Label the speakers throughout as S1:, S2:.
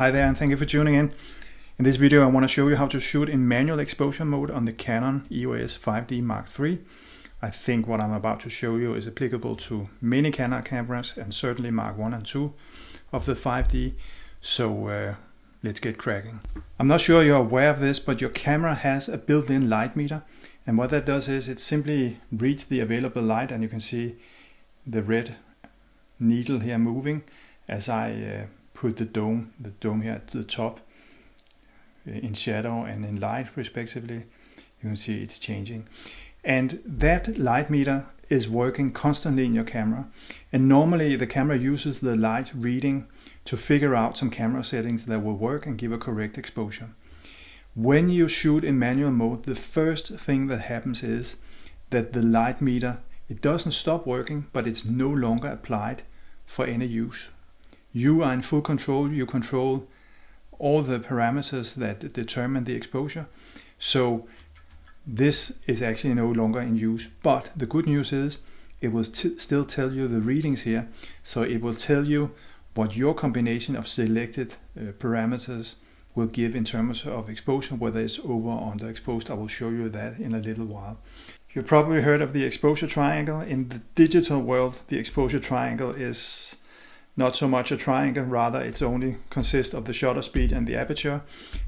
S1: Hi there and thank you for tuning in. In this video I want to show you how to shoot in manual exposure mode on the Canon EOS 5D Mark III. I think what I'm about to show you is applicable to many Canon cameras and certainly Mark 1 and 2 of the 5D. So uh, let's get cracking. I'm not sure you're aware of this but your camera has a built-in light meter and what that does is it simply reads the available light and you can see the red needle here moving as I uh, put the dome, the dome here at the top øh, in shadow and in light respectively. You can see it's changing. And that light meter is working constantly in your camera. And normally the camera uses the light reading to figure out some camera settings that will work and give a correct exposure. When you shoot in manual mode, the first thing that happens is that the light meter, it doesn't stop working, but it's no longer applied for any use you are in full control. You control all the parameters that determine the exposure. So this is actually no longer in use. But the good news is it will still tell you the readings here. So it will tell you what your combination of selected uh, parameters will give in terms of exposure, whether it's over or underexposed. I will show you that in a little while. You've probably heard of the exposure triangle. In the digital world, the exposure triangle is not so much a triangle, rather it's only consists of the shutter speed and the aperture.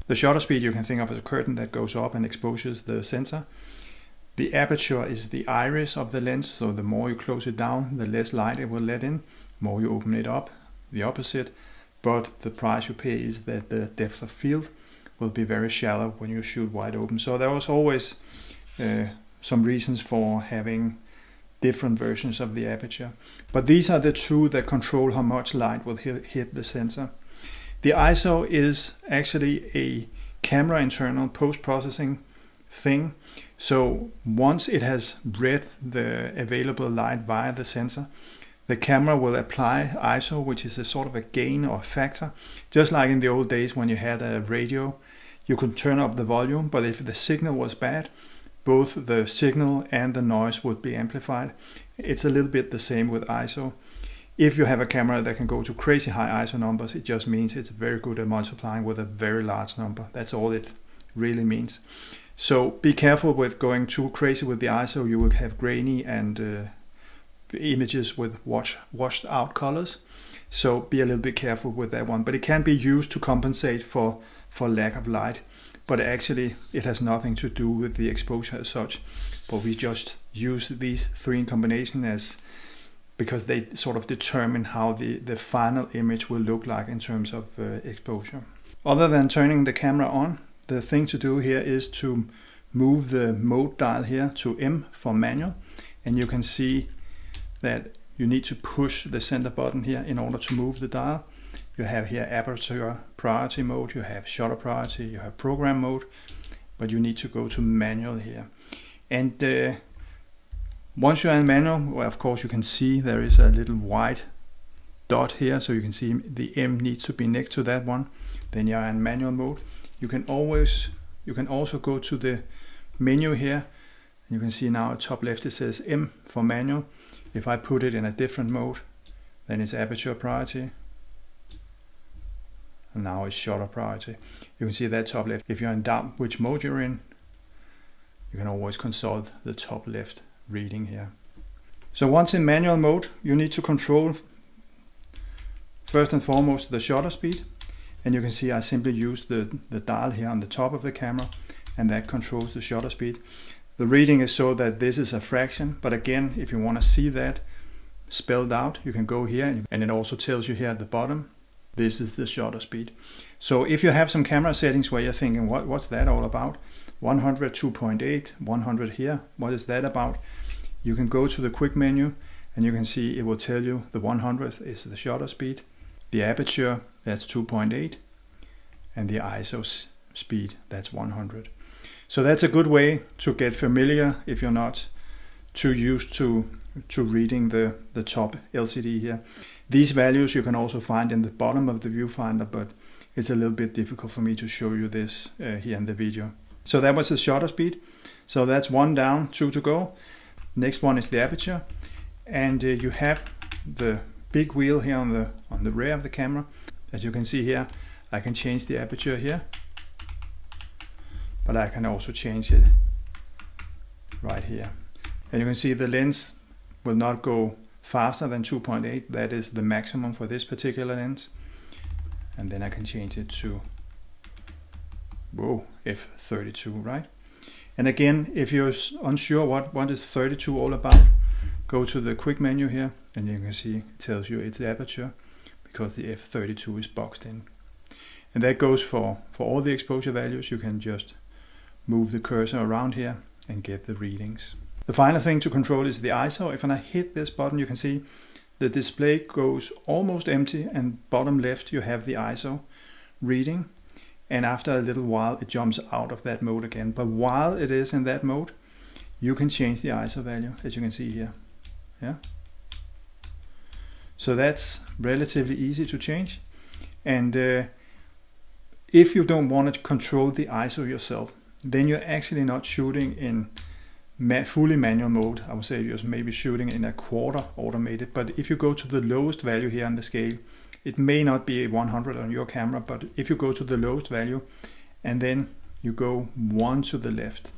S1: The shutter speed you can think of as a curtain that goes up and exposes the sensor. The aperture is the iris of the lens, so the more you close it down, the less light it will let in. The more you open it up, the opposite. But the price you pay is that the depth of field will be very shallow when you shoot wide open. So there was always uh, some reasons for having different versions of the aperture. But these are the two that control how much light will hit the sensor. The ISO is actually a camera internal post-processing thing. So once it has read the available light via the sensor, the camera will apply ISO, which is a sort of a gain or factor. Just like in the old days when you had a radio, you could turn up the volume, but if the signal was bad, both the signal and the noise would be amplified. It's a little bit the same with ISO. If you have a camera that can go to crazy high ISO numbers, it just means it's very good at multiplying with a very large number. That's all it really means. So be careful with going too crazy with the ISO. You will have grainy and uh, images with wash, washed out colors. So be a little bit careful with that one. But it can be used to compensate for, for lack of light but actually it has nothing to do with the exposure as such. But we just use these three in combination as because they sort of determine how the, the final image will look like in terms of uh, exposure. Other than turning the camera on, the thing to do here is to move the mode dial here to M for manual and you can see that you need to push the center button here in order to move the dial you have here aperture priority mode, you have shutter priority, you have program mode, but you need to go to manual here. And uh, once you're in manual, well, of course you can see there is a little white dot here, so you can see the M needs to be next to that one. Then you're in manual mode. You can always, you can also go to the menu here. You can see now top left it says M for manual. If I put it in a different mode, then it's aperture priority and now it's shutter priority. You can see that top left. If you're in doubt which mode you're in, you can always consult the top left reading here. So once in manual mode, you need to control first and foremost the shutter speed. And you can see I simply use the, the dial here on the top of the camera and that controls the shutter speed. The reading is so that this is a fraction, but again, if you want to see that spelled out, you can go here and it also tells you here at the bottom this is the shutter speed. So if you have some camera settings where you're thinking, what, what's that all about? 100, 2.8, 100 here, what is that about? You can go to the quick menu and you can see it will tell you the 100th is the shutter speed, the aperture, that's 2.8, and the ISO speed, that's 100. So that's a good way to get familiar if you're not too used to, to reading the, the top LCD here. These values you can also find in the bottom of the viewfinder, but it's a little bit difficult for me to show you this uh, here in the video. So that was the shutter speed. So that's one down, two to go. Next one is the aperture. And uh, you have the big wheel here on the, on the rear of the camera. As you can see here, I can change the aperture here, but I can also change it right here. And you can see the lens will not go faster than 2.8. That is the maximum for this particular lens. And then I can change it to, whoa, f32, right? And again, if you're unsure what, what is 32 all about, go to the quick menu here and you can see it tells you it's the aperture because the f32 is boxed in. And that goes for, for all the exposure values. You can just move the cursor around here and get the readings. The final thing to control is the ISO. If I hit this button, you can see the display goes almost empty and bottom left you have the ISO reading and after a little while it jumps out of that mode again. But while it is in that mode, you can change the ISO value as you can see here. Yeah. So that's relatively easy to change. And uh, if you don't want to control the ISO yourself, then you're actually not shooting in fully manual mode. I would say you're maybe shooting in a quarter automated. But if you go to the lowest value here on the scale, it may not be 100 on your camera, but if you go to the lowest value and then you go one to the left,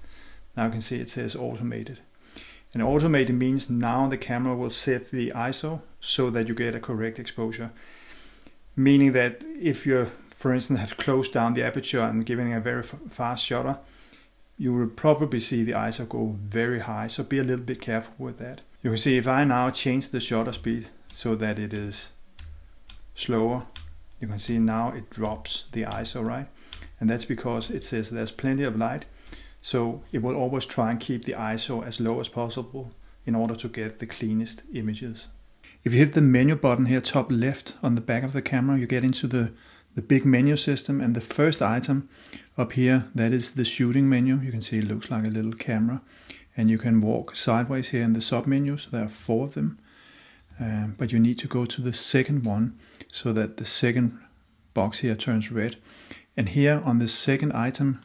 S1: now you can see it says automated. And automated means now the camera will set the ISO so that you get a correct exposure. Meaning that if you, for instance, have closed down the aperture and giving a very fast shutter, you will probably see the ISO go very high. So be a little bit careful with that. You can see if I now change the shutter speed so that it is slower, you can see now it drops the ISO, right? And that's because it says there's plenty of light. So it will always try and keep the ISO as low as possible in order to get the cleanest images. If you hit the menu button here top left on the back of the camera, you get into the the big menu system and the first item up here that is the shooting menu. You can see it looks like a little camera and you can walk sideways here in the sub menus there are four of them. Um, but you need to go to the second one so that the second box here turns red. And here on the second item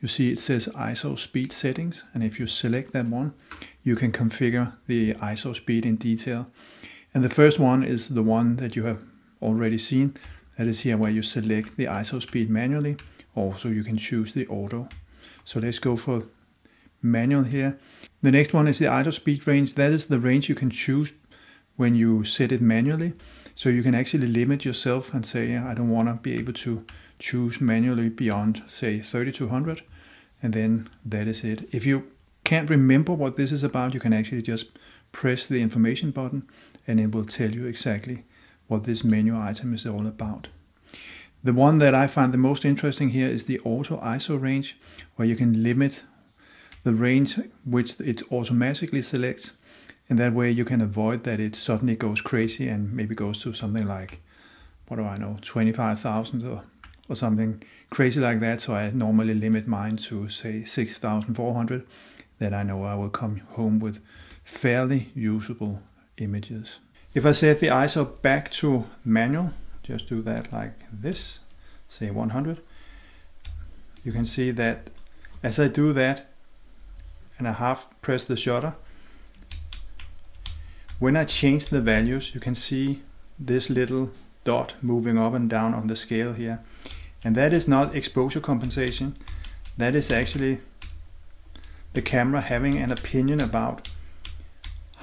S1: you see it says ISO speed settings and if you select that one you can configure the ISO speed in detail. And the first one is the one that you have already seen that is here where you select the ISO speed manually. Also, you can choose the auto. So let's go for manual here. The next one is the ISO speed range. That is the range you can choose when you set it manually. So you can actually limit yourself and say, I don't want to be able to choose manually beyond, say, 3200. And then that is it. If you can't remember what this is about, you can actually just press the information button and it will tell you exactly what this menu item is all about. The one that I find the most interesting here is the auto ISO range, where you can limit the range which it automatically selects. And that way you can avoid that it suddenly goes crazy and maybe goes to something like, what do I know, 25,000 or, or something crazy like that. So I normally limit mine to say 6,400. Then I know I will come home with fairly usable images. If I set the ISO back to manual, just do that like this, say 100, you can see that as I do that and I half press the shutter, when I change the values, you can see this little dot moving up and down on the scale here. And that is not exposure compensation. That is actually the camera having an opinion about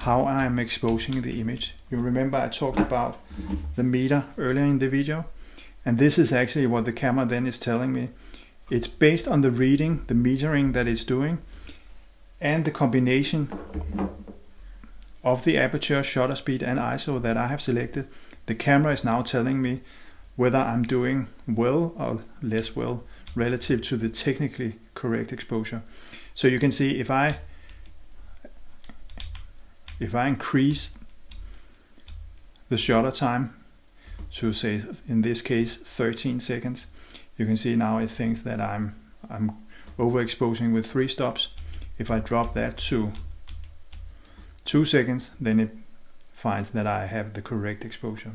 S1: how I am exposing the image. You remember I talked about the meter earlier in the video and this is actually what the camera then is telling me. It's based on the reading, the metering that it's doing and the combination of the aperture, shutter speed and ISO that I have selected. The camera is now telling me whether I'm doing well or less well relative to the technically correct exposure. So you can see if I if I increase the shutter time to say in this case 13 seconds you can see now it thinks that I'm I'm overexposing with three stops. If I drop that to two seconds then it finds that I have the correct exposure.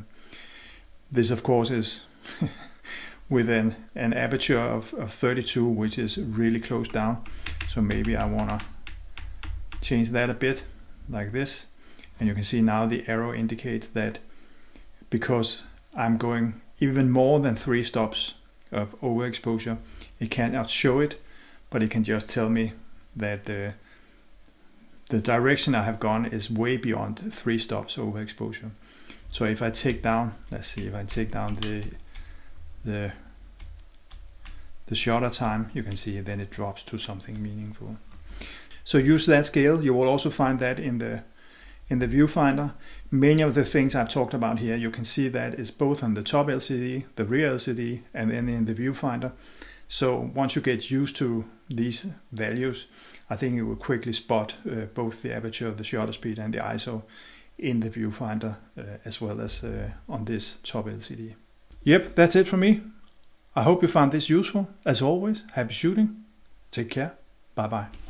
S1: This of course is with an, an aperture of, of 32 which is really close down. So maybe I want to change that a bit like this and you can see now the arrow indicates that because I'm going even more than three stops of overexposure. It cannot show it, but it can just tell me that the the direction I have gone is way beyond three stops overexposure. So if I take down, let's see, if I take down the the the shutter time, you can see then it drops to something meaningful. So use that scale. You will also find that in the in the viewfinder. Many of the things I've talked about here, you can see that is both on the top LCD, the rear LCD, and then in the viewfinder. So once you get used to these values, I think you will quickly spot uh, both the aperture, the shutter speed, and the ISO in the viewfinder, uh, as well as uh, on this top LCD. Yep, that's it for me. I hope you found this useful. As always, happy shooting. Take care. Bye bye.